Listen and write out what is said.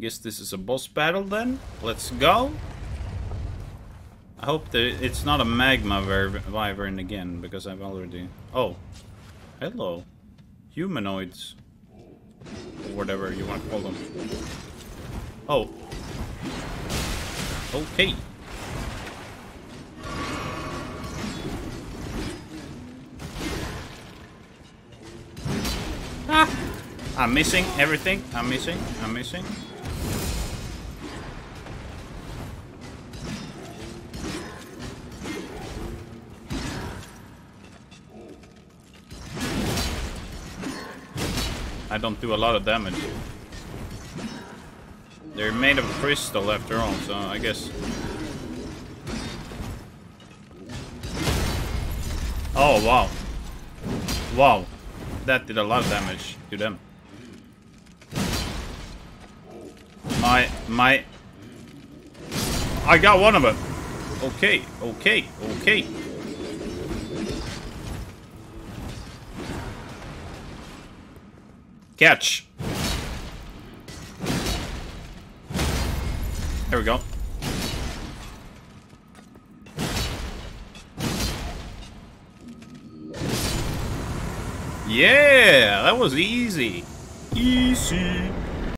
Guess this is a boss battle then. Let's go. I hope that it's not a magma wyvern again, because I've already... Oh. Hello. Humanoids. Or whatever you want to call them. Oh. Okay. Ah! I'm missing everything. I'm missing. I'm missing. I don't do a lot of damage. They're made of crystal after all, so I guess... Oh, wow. Wow. That did a lot of damage to them. My... my... I got one of them! Okay, okay, okay. Catch. There we go. Yeah, that was easy. Easy.